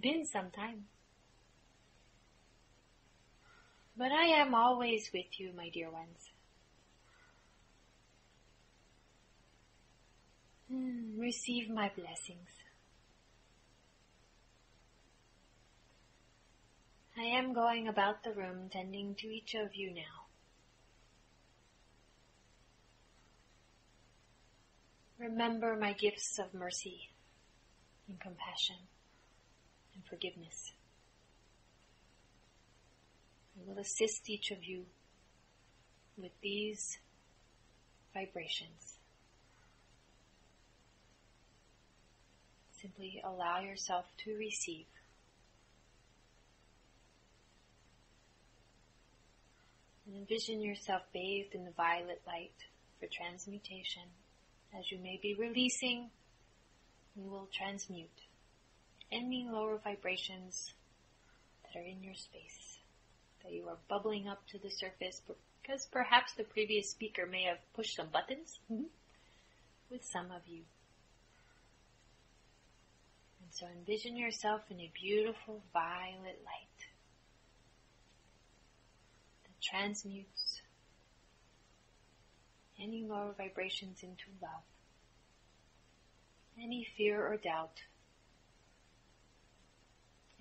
been some time. But I am always with you, my dear ones. Hmm, receive my blessings. I am going about the room tending to each of you now. Remember my gifts of mercy and compassion and forgiveness. I will assist each of you with these vibrations. Simply allow yourself to receive. And envision yourself bathed in the violet light for transmutation. As you may be releasing, you will transmute any lower vibrations that are in your space, that you are bubbling up to the surface because perhaps the previous speaker may have pushed some buttons mm-hmm. with some of you. And so envision yourself in a beautiful violet light that transmutes any lower vibrations into love, any fear or doubt,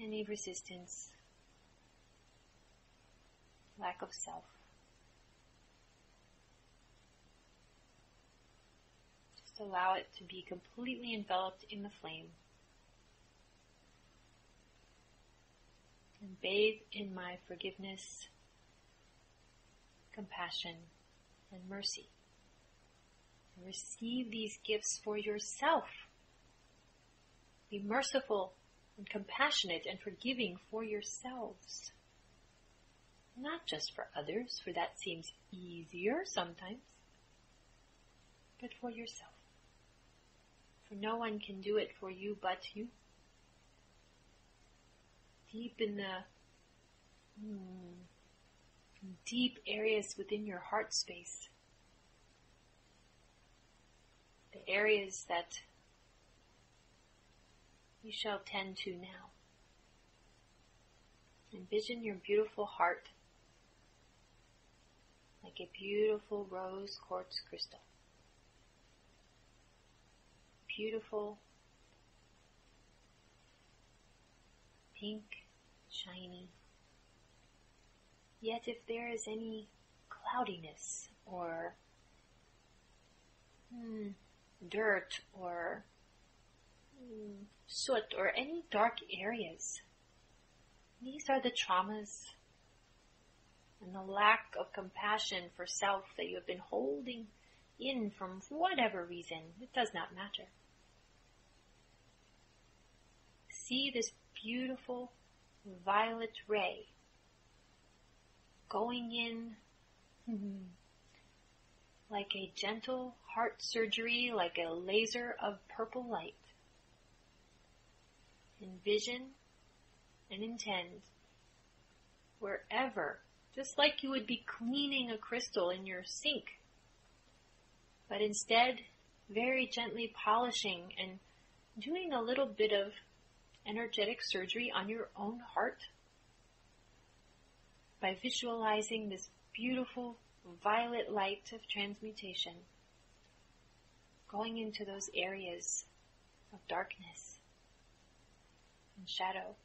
any resistance, lack of self. Just allow it to be completely enveloped in the flame. and bathe in my forgiveness, compassion, and mercy. Receive these gifts for yourself. Be merciful and compassionate and forgiving for yourselves. Not just for others, for that seems easier sometimes, but for yourself. For no one can do it for you but you deep in the hmm, deep areas within your heart space. The areas that you shall tend to now. Envision your beautiful heart like a beautiful rose quartz crystal. Beautiful pink, shiny. Yet if there is any cloudiness or hmm, dirt or soot or any dark areas, these are the traumas and the lack of compassion for self that you have been holding in from whatever reason. It does not matter. See this beautiful violet ray going in mm-hmm, like a gentle heart surgery, like a laser of purple light. Envision and intend wherever, just like you would be cleaning a crystal in your sink, but instead very gently polishing and doing a little bit of energetic surgery on your own heart by visualizing this beautiful violet light of transmutation going into those areas of darkness and shadow,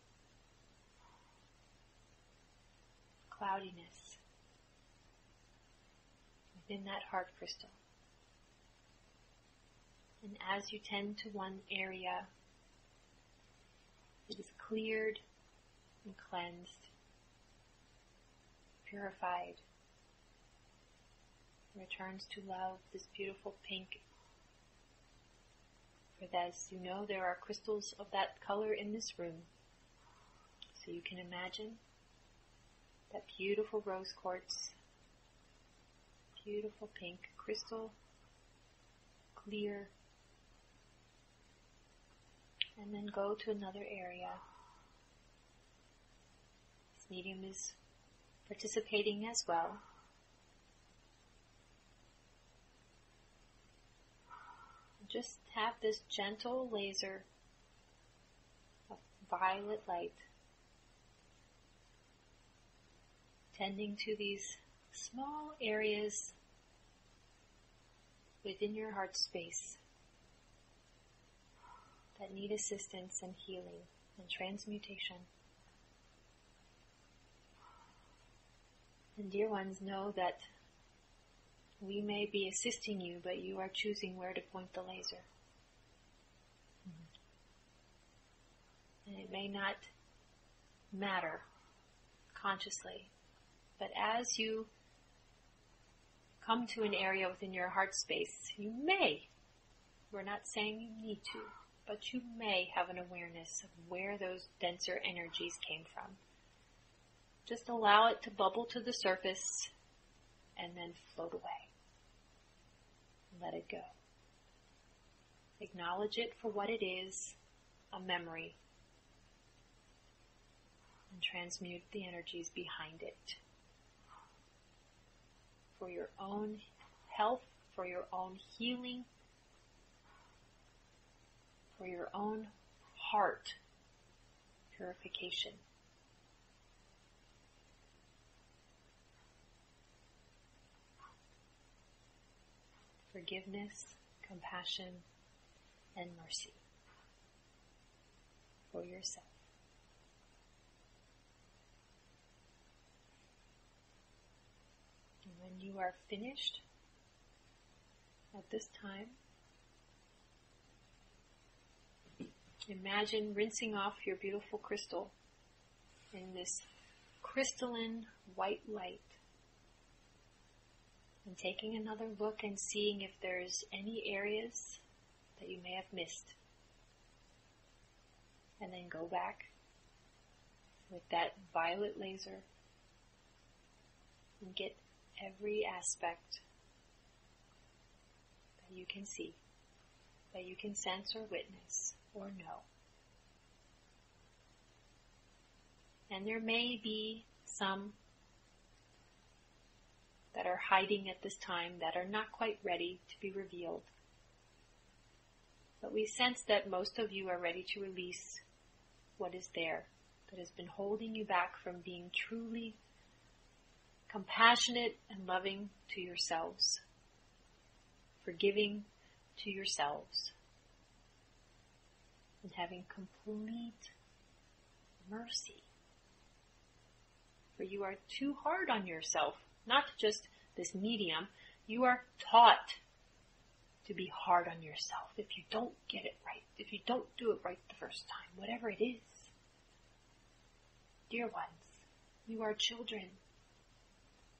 cloudiness within that heart crystal. And as you tend to one area it is cleared and cleansed, purified, returns to love this beautiful pink. For as you know, there are crystals of that color in this room. So you can imagine that beautiful rose quartz, beautiful pink crystal, clear, and then go to another area. This medium is participating as well. Just have this gentle laser of violet light, tending to these small areas within your heart space that need assistance and healing and transmutation. And dear ones, know that we may be assisting you, but you are choosing where to point the laser. And it may not matter consciously, but as you come to an area within your heart space, you may, we're not saying you need to, but you may have an awareness of where those denser energies came from. Just allow it to bubble to the surface and then float away. Let it go. Acknowledge it for what it is, a memory, and transmute the energies behind it. For your own health, for your own healing, for your own heart purification. Forgiveness, compassion, and mercy for yourself. When you are finished at this time, Imagine rinsing off your beautiful crystal in this crystalline white light and taking another look and seeing if there's any areas that you may have missed. And then go back with that violet laser and get every aspect that you can see, that you can sense or witness or know. And there may be some that are hiding at this time that are not quite ready to be revealed. But we sense that most of you are ready to release what is there that has been holding you back from being truly compassionate and loving to yourselves, forgiving to yourselves, and having complete mercy. For you are too hard on yourself, not just this medium, you are taught to be hard on yourself if you don't get it right, if you don't do it right the first time, whatever it is. Dear ones, you are children,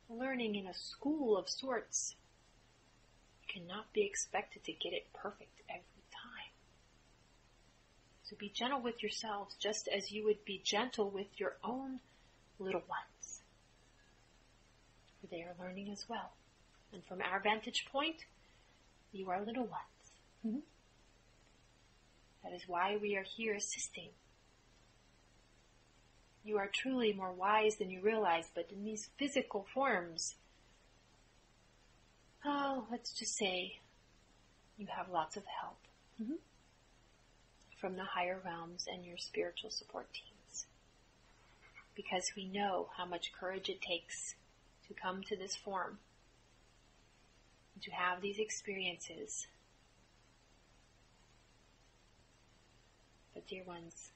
learning in a school of sorts. You cannot be expected to get it perfect every time. so be gentle with yourselves just as you would be gentle with your own little ones. For they are learning as well. And from our vantage point, you are little ones. Mm-hmm. That is why we are here assisting. You are truly more wise than you realize, but in these physical forms, oh, let's just say you have lots of help. Mm-hmm from the higher realms and your spiritual support teams. Because we know how much courage it takes to come to this form, to have these experiences. But dear ones,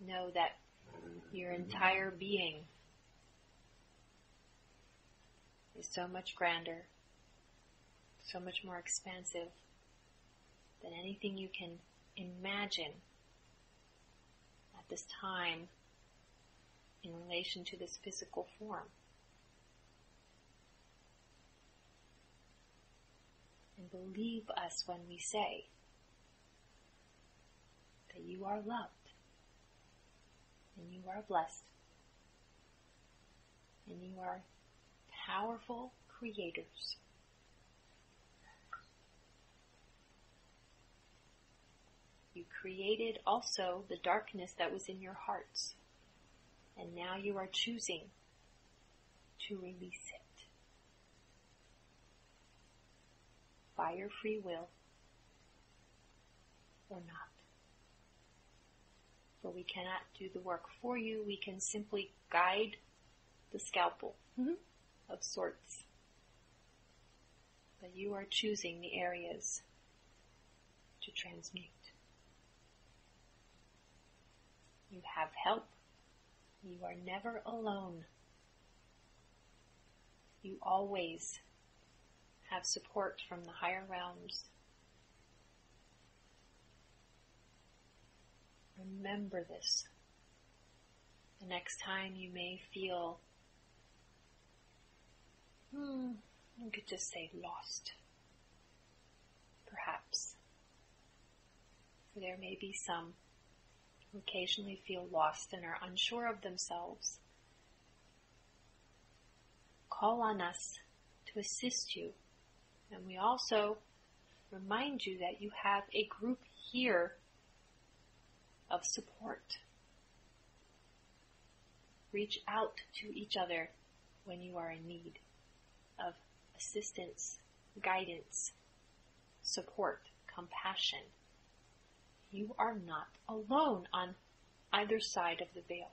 know that your entire being is so much grander, so much more expansive than anything you can imagine at this time in relation to this physical form. And believe us when we say that you are loved you are blessed and you are powerful creators. You created also the darkness that was in your hearts. And now you are choosing to release it by your free will or not. For we cannot do the work for you. We can simply guide the scalpel Mhm. of sorts. But you are choosing the areas to transmute. You have help. You are never alone. You always have support from the higher realms. Remember this. The next time you may feel, hmm, you could just say lost. Perhaps. There may be some who occasionally feel lost and are unsure of themselves. Call on us to assist you. And we also remind you that you have a group here of support. Reach out to each other when you are in need of assistance, guidance, support, compassion. You are not alone on either side of the veil.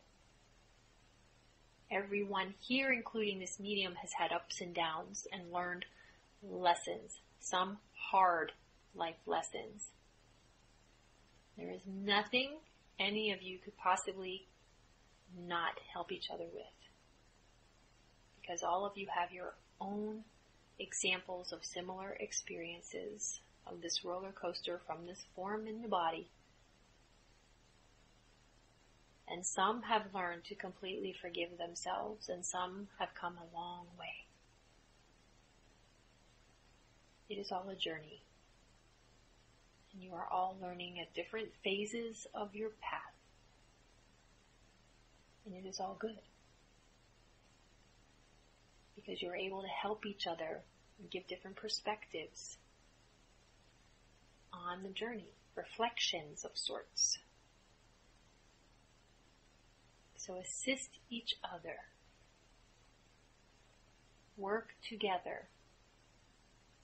Everyone here, including this medium, has had ups and downs and learned lessons, some hard life lessons. There is nothing any of you could possibly not help each other with. Because all of you have your own examples of similar experiences of this roller coaster from this form in the body. And some have learned to completely forgive themselves, and some have come a long way. It is all a journey. And you are all learning at different phases of your path. And it is all good. Because you're able to help each other and give different perspectives on the journey, reflections of sorts. So assist each other. Work together.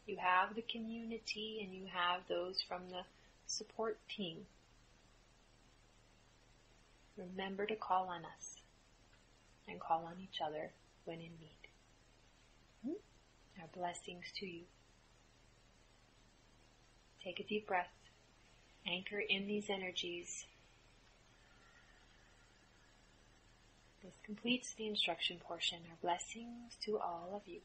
You have the community and you have those from the support team. Remember to call on us and call on each other when in need. Hmm? Our blessings to you. Take a deep breath. Anchor in these energies. This completes the instruction portion. Our blessings to all of you.